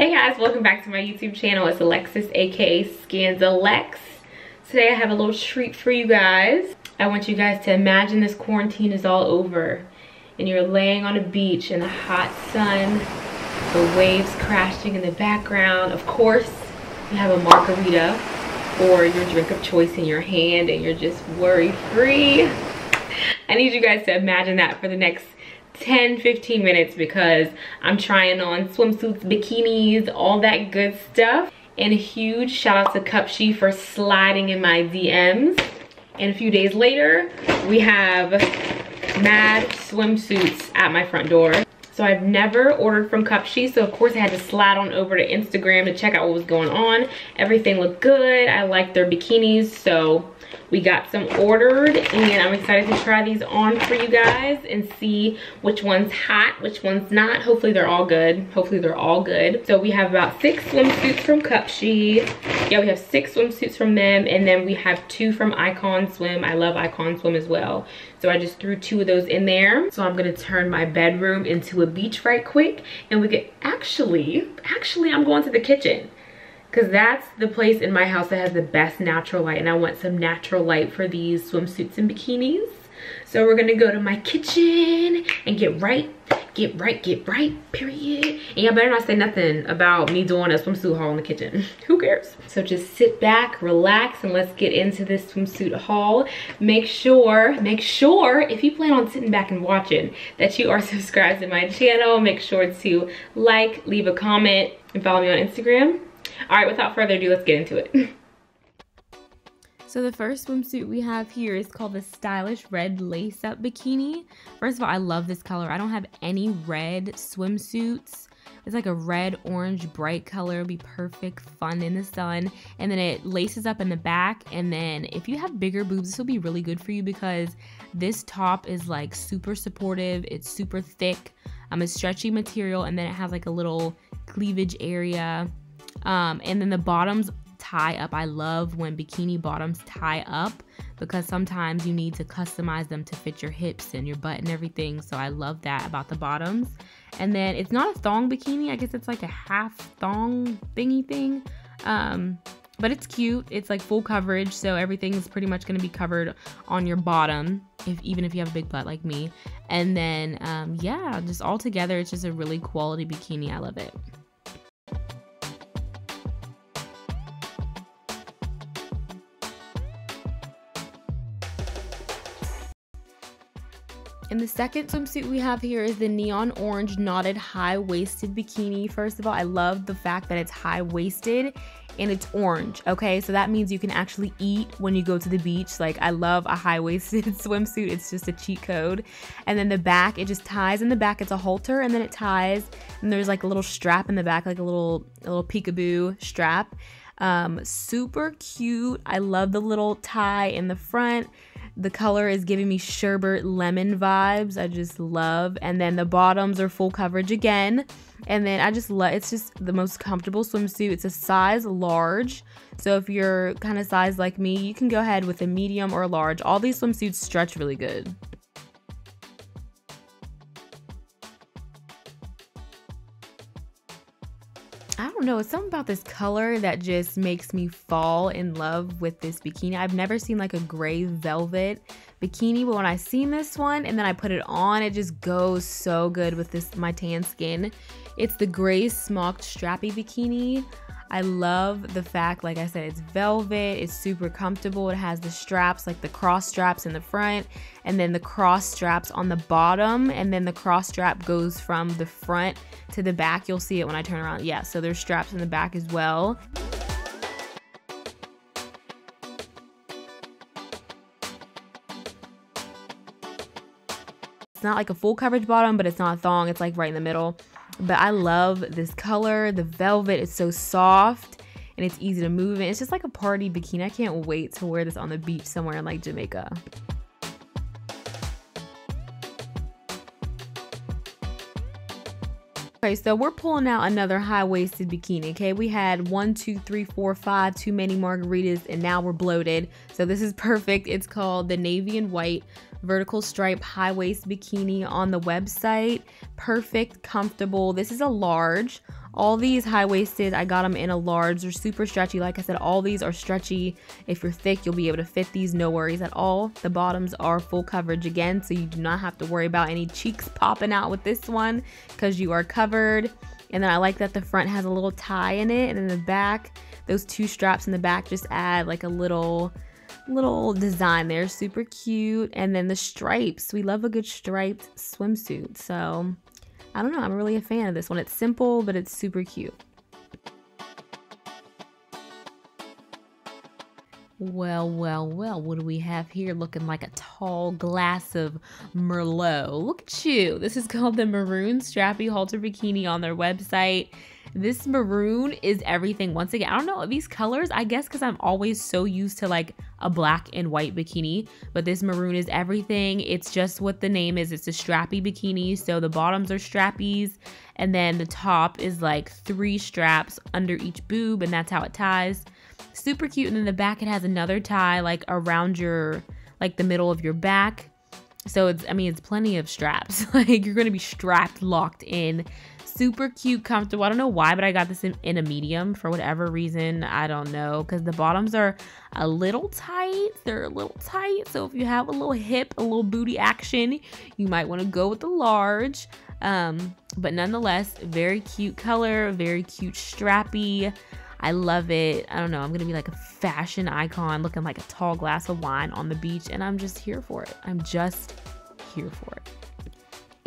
Hey guys, welcome back to my YouTube channel. It's Alexus, aka Scandalex. Today I have a little treat for you guys. I want you guys to imagine this quarantine is all over and you're laying on a beach in the hot sun, the waves crashing in the background. Of course, you have a margarita or your drink of choice in your hand and you're just worry-free. I need you guys to imagine that for the next 10 15 minutes because i'm trying on swimsuits bikinis all that good stuff and a huge shout out to cupshe for sliding in my dms and a few days later we have mad swimsuits at my front door so I've never ordered from Cupshe, so of course I had to slide on over to Instagram to check out what was going on. Everything looked good. I liked their bikinis, so we got some ordered and I'm excited to try these on for you guys and see which one's hot, which one's not. Hopefully they're all good. Hopefully they're all good. So we have about six swimsuits from Cupshe. Yeah, we have six swimsuits from them and then we have two from Icon Swim. I love Icon Swim as well. So I just threw two of those in there. So I'm gonna turn my bedroom into a beach right quick and we could actually, actually I'm going to the kitchen because that's the place in my house that has the best natural light and I want some natural light for these swimsuits and bikinis. So we're gonna go to my kitchen and get right, get right, get right, period. And y'all better not say nothing about me doing a swimsuit haul in the kitchen. Who cares? So just sit back, relax, and let's get into this swimsuit haul. Make sure, make sure, if you plan on sitting back and watching, that you are subscribed to my channel. Make sure to like, leave a comment, and follow me on Instagram. All right, without further ado, let's get into it. So the first swimsuit we have here is called the Stylish Red Lace Up Bikini. First of all, I love this color. I don't have any red swimsuits. It's like a red, orange, bright color. It'll be perfect, fun in the sun. And then it laces up in the back. And then if you have bigger boobs, this will be really good for you because this top is like super supportive. It's super thick. Um, a stretchy material. And then it has like a little cleavage area. Um, and then the bottoms tie up. I love when bikini bottoms tie up because sometimes you need to customize them to fit your hips and your butt and everything. So I love that about the bottoms. And then it's not a thong bikini. I guess it's like a half thong thingy thing. Um, but it's cute. It's like full coverage, so everything is pretty much going to be covered on your bottom, if even if you have a big butt like me. And then, um, yeah, just all together, it's just a really quality bikini. I love it. And the second swimsuit we have here is the neon orange knotted high-waisted bikini. First of all, I love the fact that it's high-waisted and it's orange, okay? So that means you can actually eat when you go to the beach. Like, I love a high-waisted swimsuit. It's just a cheat code. And then the back, it just ties in the back. It's a halter and then it ties. And there's like a little strap in the back, like a little, a little peekaboo strap. Um, super cute. I love the little tie in the front. The color is giving me sherbet lemon vibes. I just love. And then the bottoms are full coverage again. And then I just love, it's just the most comfortable swimsuit. It's a size large. So if you're kind of size like me, you can go ahead with a medium or a large. All these swimsuits stretch really good. Don't know, it's something about this color that just makes me fall in love with this bikini. I've never seen like a gray velvet bikini, but when I seen this one and then I put it on, it just goes so good with this my tan skin. It's the gray smocked strappy bikini. I love the fact, like I said, it's velvet, it's super comfortable. It has the straps, like the cross straps in the front, and then the cross straps on the bottom, and then the cross strap goes from the front to the back. You'll see it when I turn around. Yeah, so there's straps in the back as well. It's not like a full coverage bottom, but it's not a thong. It's like right in the middle. But I love this color. The velvet is so soft and it's easy to move in. It's just like a party bikini. I can't wait to wear this on the beach somewhere in like Jamaica. Okay, so we're pulling out another high-waisted bikini, okay? We had one, two, three, four, five, too many margaritas, and now we're bloated. So this is perfect. It's called the navy and white vertical stripe high waist bikini on the website. Perfect, comfortable. This is a large. All these high waisted, I got them in a large. They're super stretchy. Like I said, all these are stretchy. If you're thick, you'll be able to fit these, no worries at all. The bottoms are full coverage again, so you do not have to worry about any cheeks popping out with this one because you are covered. And then I like that the front has a little tie in it, and in the back, those two straps in the back just add like a little little design there super cute and then the stripes we love a good striped swimsuit so I don't know, I'm really a fan of this one. It's simple, but it's super cute. Well, well, well, what do we have here looking like a tall glass of Merlot? Look at you. This is called the Maroon Strappy Halter Bikini on their website. This maroon is everything. Once again, I don't know these colors, I guess because I'm always so used to like a black and white bikini, but this maroon is everything. It's just what the name is. It's a strappy bikini. So the bottoms are strappies, and then the top is like three straps under each boob, and that's how it ties. Super cute. And then the back, it has another tie like around your, like the middle of your back. So it's, I mean, it's plenty of straps. like you're going to be strapped, locked in super cute, comfortable. I don't know why, but I got this in, in a medium for whatever reason. I don't know. Because the bottoms are a little tight. They're a little tight. So if you have a little hip, a little booty action, you might want to go with the large. Um, but nonetheless, very cute color, very cute strappy. I love it. I don't know. I'm going to be like a fashion icon looking like a tall glass of wine on the beach. And I'm just here for it. I'm just here for it.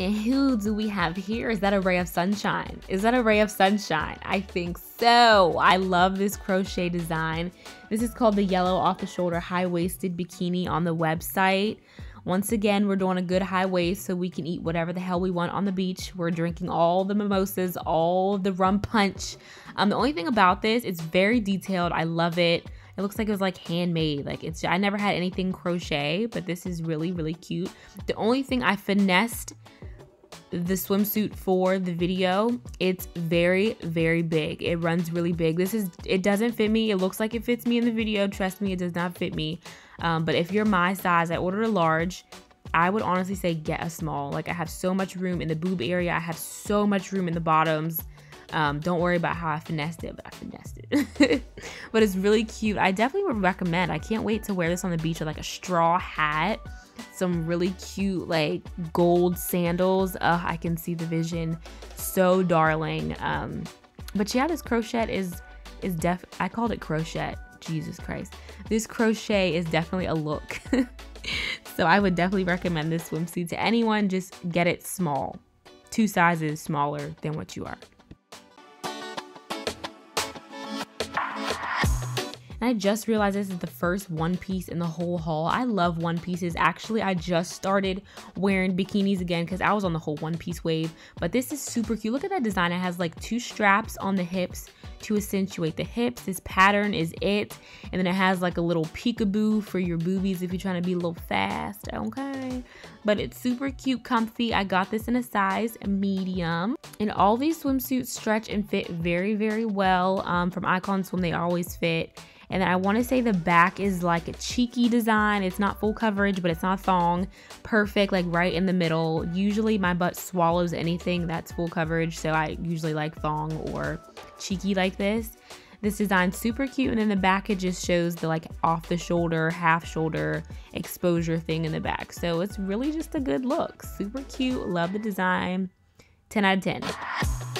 And who do we have here? Is that a ray of sunshine? Is that a ray of sunshine? I think so. I love this crochet design. This is called the yellow off the shoulder high waisted bikini on the website. Once again, we're doing a good high waist so we can eat whatever the hell we want on the beach. We're drinking all the mimosas, all the rum punch. Um, the only thing about this, it's very detailed. I love it. It looks like it was like handmade. Like it's I never had anything crochet, but this is really really cute. The only thing I finessed the swimsuit for the video it's very very big. It runs really big. This is it doesn't fit me. It looks like it fits me in the video. Trust me it does not fit me. Um, but if you're my size i ordered a large. I would honestly say get a small. Like i have so much room in the boob area. I have so much room in the bottoms. Um, don't worry about how I finessed it, but I finessed it. but it's really cute. I definitely would recommend. I can't wait to wear this on the beach with like a straw hat some really cute like gold sandals. Uh, I can see the vision. So darling. Um, but yeah, this crochet is is def. I called it crochet. Jesus Christ. This crochet is definitely a look. so I would definitely recommend this swimsuit to anyone. Just get it small, two sizes smaller than what you are. And I just realized this is the first one piece in the whole haul. I love one pieces. Actually, I just started wearing bikinis again because I was on the whole one piece wave. But this is super cute. Look at that design. It has like two straps on the hips to accentuate the hips. This pattern is it. And then it has like a little peekaboo for your boobies if you're trying to be a little fast. Okay. But it's super cute, comfy. I got this in a size medium. And all these swimsuits stretch and fit very, very well. Um, from Icon Swim, they always fit. And then I want to say the back is like a cheeky design. It's not full coverage, but it's not thong. Perfect, like right in the middle. Usually my butt swallows anything that's full coverage, so I usually like thong or cheeky like this. This design's super cute, and then the back it just shows the like off the shoulder, half shoulder exposure thing in the back. So it's really just a good look. Super cute, love the design. 10 out of 10.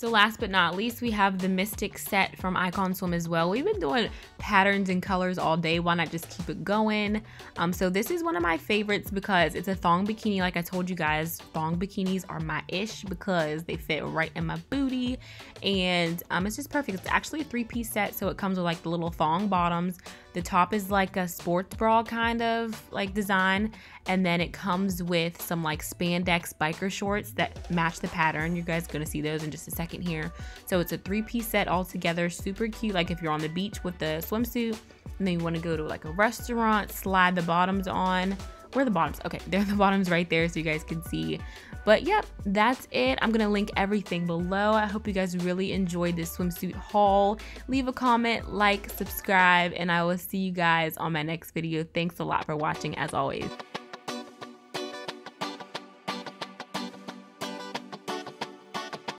So last but not least, we have the Mystic set from Icon Swim as well. We've been doing patterns and colors all day. Why not just keep it going? Um, so this is one of my favorites because it's a thong bikini. Like I told you guys, thong bikinis are my ish because they fit right in my booty. And um, it's just perfect. It's actually a three-piece set. So it comes with like the little thong bottoms. The top is like a sports bra kind of like design. And then it comes with some like spandex biker shorts that match the pattern. You guys gonna see those in just a second here. So it's a three-piece set all together. Super cute. Like if you're on the beach with the swimsuit and then you want to go to like a restaurant, slide the bottoms on where are the bottoms? Okay, they're the bottoms right there so you guys can see. But yep, that's it. I'm gonna link everything below. I hope you guys really enjoyed this swimsuit haul. Leave a comment, like, subscribe, and I will see you guys on my next video. Thanks a lot for watching as always.